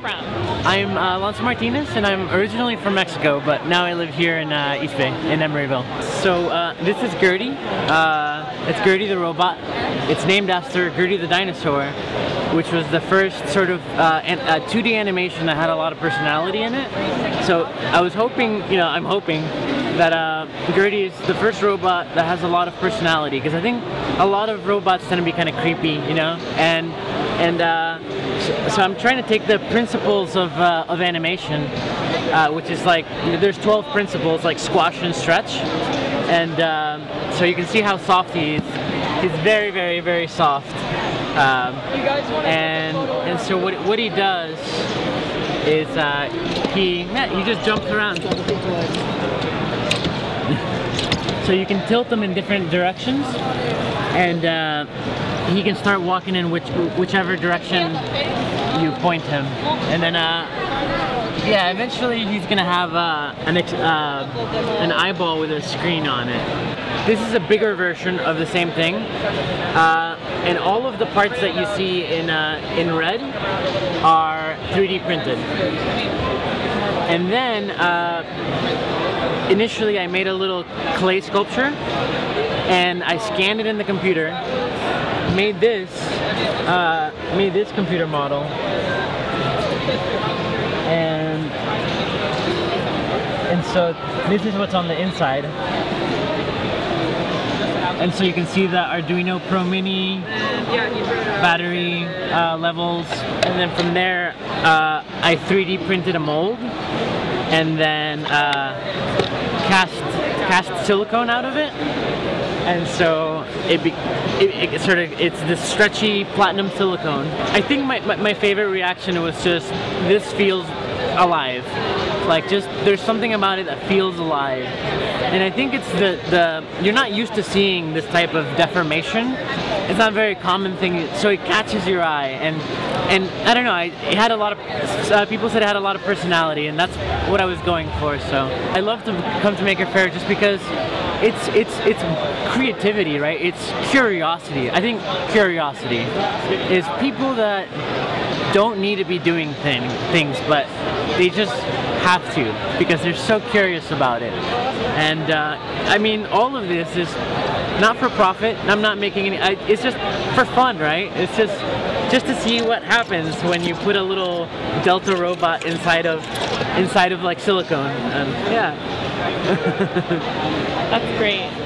from? I'm uh, Alonso Martinez, and I'm originally from Mexico, but now I live here in uh, East Bay, in Emeryville. So uh, this is Gertie. Uh, it's Gertie the robot. It's named after Gertie the dinosaur, which was the first sort of uh, an, 2D animation that had a lot of personality in it. So I was hoping, you know, I'm hoping that uh, Gertie is the first robot that has a lot of personality, because I think a lot of robots tend to be kind of creepy, you know, and and uh, so, I'm trying to take the principles of, uh, of animation, uh, which is like, there's 12 principles, like squash and stretch. And um, so you can see how soft he is. He's very, very, very soft. Um, and, and so what, what he does is uh, he, yeah, he just jumps around. so you can tilt them in different directions. And uh, he can start walking in which whichever direction you point him. And then, uh, yeah, eventually he's gonna have uh, an, uh, an eyeball with a screen on it. This is a bigger version of the same thing. Uh, and all of the parts that you see in, uh, in red are 3D printed. And then, uh, initially I made a little clay sculpture and I scanned it in the computer made this, uh, made this computer model, and and so this is what's on the inside. And so you can see the Arduino Pro Mini battery uh, levels, and then from there uh, I 3D printed a mold, and then uh, cast cast silicone out of it and so it, be, it, it, sort of it's this stretchy platinum silicone. I think my, my, my favorite reaction was just this feels alive. Like just there's something about it that feels alive. And I think it's the the you're not used to seeing this type of deformation. It's not a very common thing, so it catches your eye and and I don't know. I, it had a lot of uh, people said it had a lot of personality, and that's what I was going for. So I love to come to Maker Faire just because it's it's it's creativity, right? It's curiosity. I think curiosity is people that don't need to be doing thing, things, but they just have to because they're so curious about it. And uh, I mean, all of this is not for profit. I'm not making any. I, it's just for fun, right? It's just just to see what happens when you put a little Delta robot inside of inside of like silicone. And yeah. That's great.